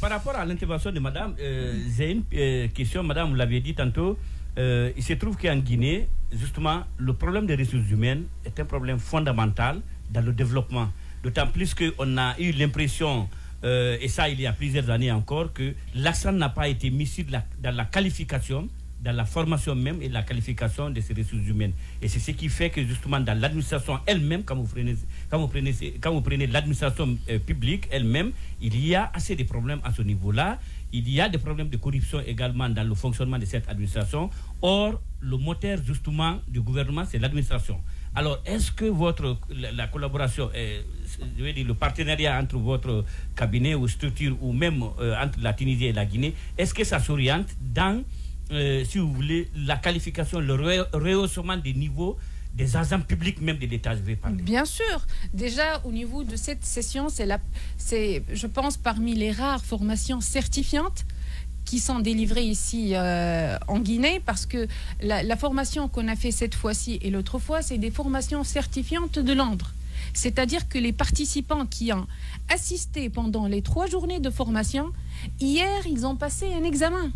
par rapport à l'intervention de madame, euh, j'ai une euh, question, madame, vous l'avez dit tantôt. Euh, il se trouve qu'en Guinée, justement, le problème des ressources humaines est un problème fondamental dans le développement. D'autant plus qu'on a eu l'impression, et ça il y a plusieurs années encore, que l'accent n'a pas été mis dans la qualification dans la formation même et la qualification de ces ressources humaines. Et c'est ce qui fait que justement dans l'administration elle-même, quand vous prenez, quand vous prenez, quand vous prenez l'administration euh, publique elle-même, il y a assez de problèmes à ce niveau-là. Il y a des problèmes de corruption également dans le fonctionnement de cette administration. Or, le moteur justement du gouvernement, c'est l'administration. Alors, est-ce que votre, la, collaboration, je veux dire, le partenariat entre votre cabinet ou structure ou même euh, entre la Tunisie et la Guinée, est-ce que ça s'oriente dans euh, si vous voulez, la qualification, le rehaussement des niveaux des agents publics même de l'État, je vais parler. Bien sûr. Déjà, au niveau de cette session, c'est, je pense, parmi les rares formations certifiantes qui sont délivrées ici euh, en Guinée, parce que la, formation qu'on a fait cette fois-ci et l'autre fois, c'est des formations certifiantes de Londres. C'est-à-dire que les participants qui ont assisté pendant les trois journées de formation, hier, ils ont passé un examen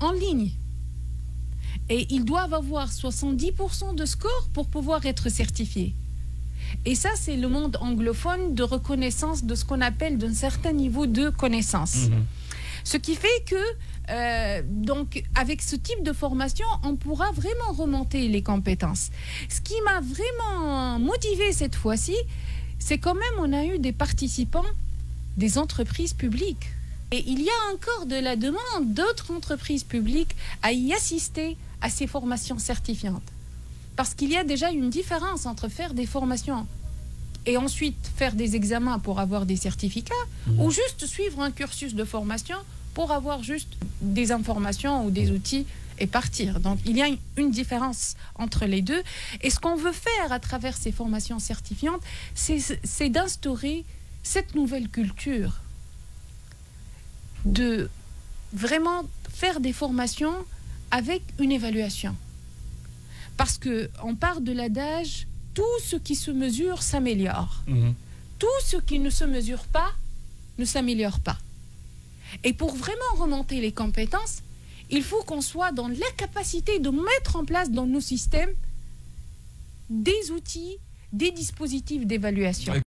en ligne. Et ils doivent avoir 70% de score pour pouvoir être certifiés. Et ça, c'est le monde anglophone de reconnaissance de ce qu'on appelle d'un certain niveau de connaissance. Mhm. Ce qui fait que, euh, donc, avec ce type de formation, on pourra vraiment remonter les compétences. Ce qui m'a vraiment motivé cette fois-ci, c'est quand même, on a eu des participants des entreprises publiques. Et il y a encore de la demande d'autres entreprises publiques à y assister à ces formations certifiantes. Parce qu'il y a déjà une différence entre faire des formations et ensuite faire des examens pour avoir des certificats mmh. ou juste suivre un cursus de formation pour avoir juste des informations ou des outils et partir. Donc il y a une différence entre les deux. Et ce qu'on veut faire à travers ces formations certifiantes, c'est d'instaurer cette nouvelle culture de vraiment faire des formations avec une évaluation. Parce qu'on part de l'adage, tout ce qui se mesure s'améliore. Mhm. Tout ce qui ne se mesure pas ne s'améliore pas. Et pour vraiment remonter les compétences, il faut qu'on soit dans la capacité de mettre en place dans nos systèmes des outils, des dispositifs d'évaluation.